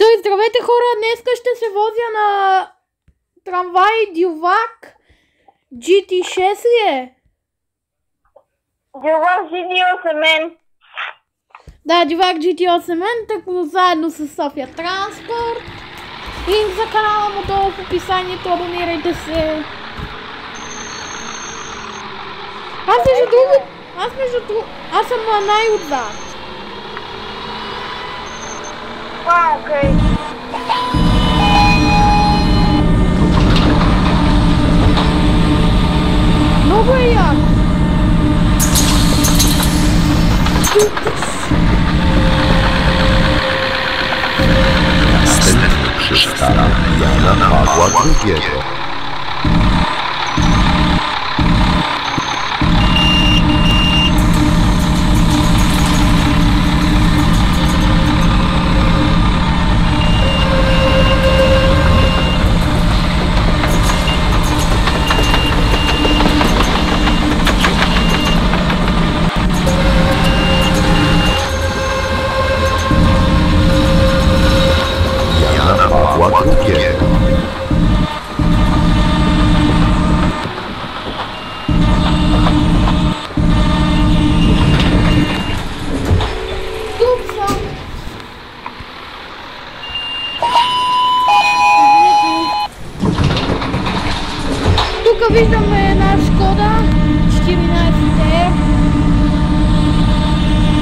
Той, здравейте хора, днеска ще се возя на трамвай Дювак GT6 ли е? Дювак GT8N. Да, Дювак GT8N, тъкмо заедно с София Транспорт. Линк за канала му долу в описанието, абонирайте се. Аз между друго, аз между друго, аз съм на най-отзад. Wow, great. Nowhere jak! Następny przystanek Jana Pawła II. Виждаме една Шкода 14R.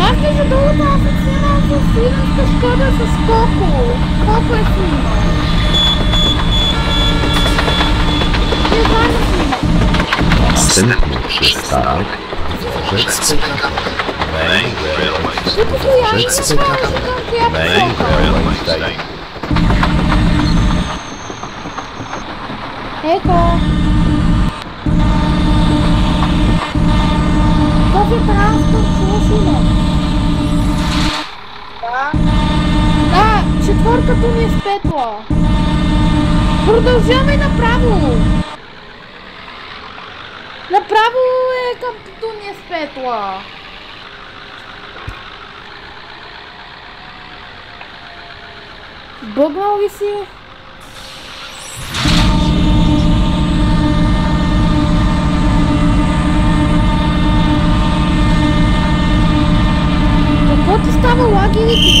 Аз между другото аз съм снимал с сливенска Шкода с колко? Колко е снимал? Не. Następny przystanek Main Railway Main. Railway Station. Еко. Четвърката ми е спетла. Продължаваме направо. Направо е към Петуния спетла. Бъгнал ли си? Какво ти става лаги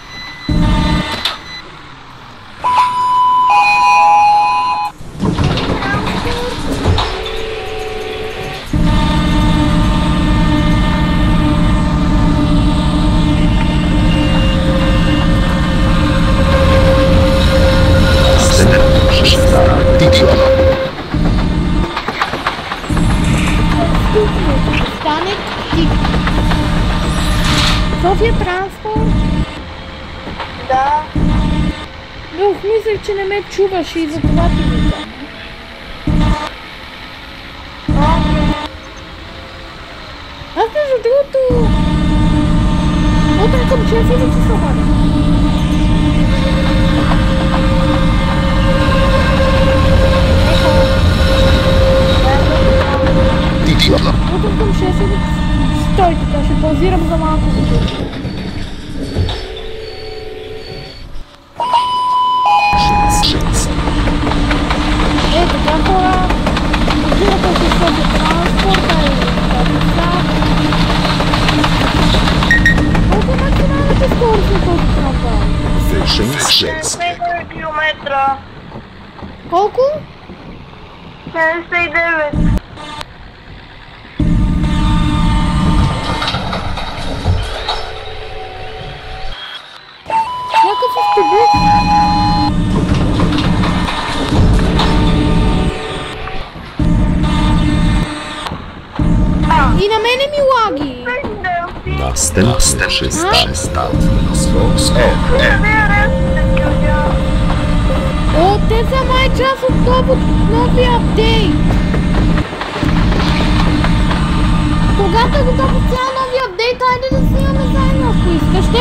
София транспорт. Да. Дух, мислех, че не ме чуваш и за това ти викам. Аз между другото... Утре към 6 или часа обади? Didion. Утре към 6 или... Той така, ще паузирам за малко. Е, така хора, разбирате се е Колко? 59. essas pelucas. Inamieni miłagi! Następny przystań. O, o. O, ten za mały czas znowu nowy update. Bogata do Capitão, não vi update ainda do.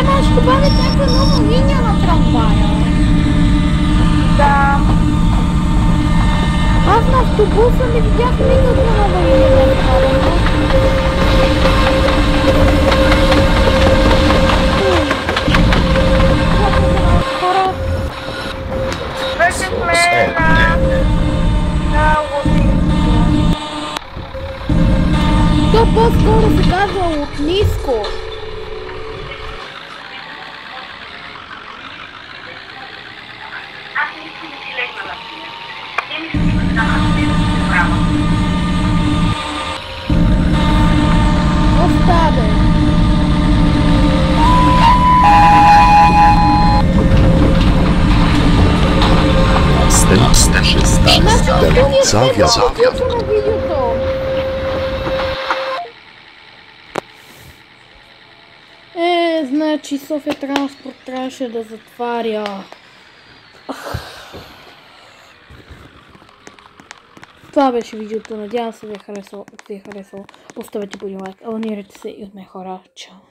Те май ще добавят някаква нова линия на трамвая. Да. Аз на автобуса не видях никаква нова линия на трамвая. Сме на... на Латинско. то по-скоро се казва от на видеото. Е, значи София Транспорт трябваше да затваря. Ах. Това беше видеото. Надявам се ви е харесало. Ако ви е харесало, оставете будем лайк, абонирайте се и от мен хора. Чао!